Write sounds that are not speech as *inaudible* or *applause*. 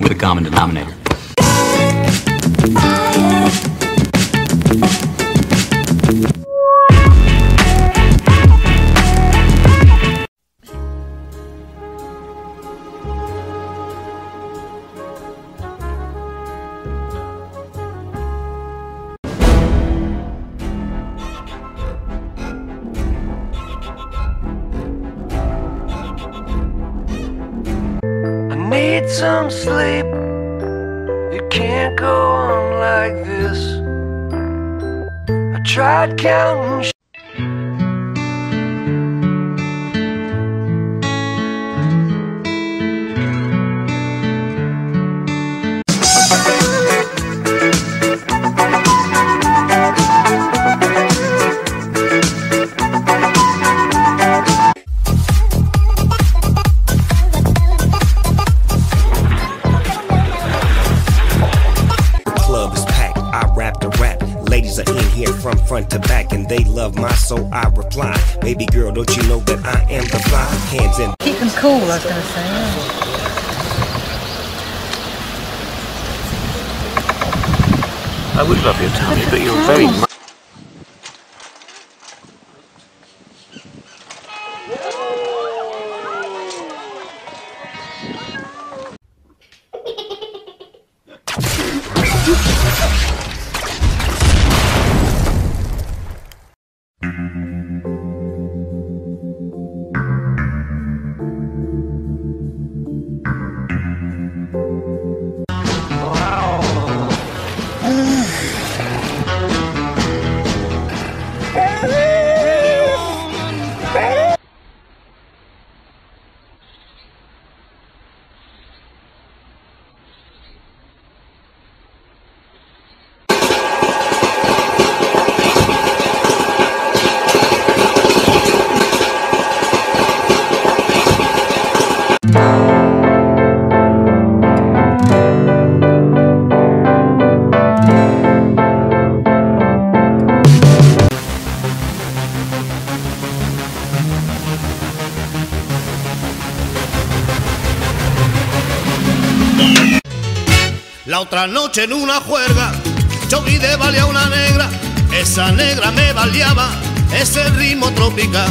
with a common denominator. Need some sleep. It can't go on like this. I tried counting. Ladies are in here from front to back, and they love my so I reply. Baby girl, don't you know that I am the fly? Hands in Keep them cool, I was going to say. yeah. I would love your tummy, but you're very much. *laughs* La otra noche en una juerga, yo vi de valía una negra, esa negra me baleaba, ese ritmo tropical.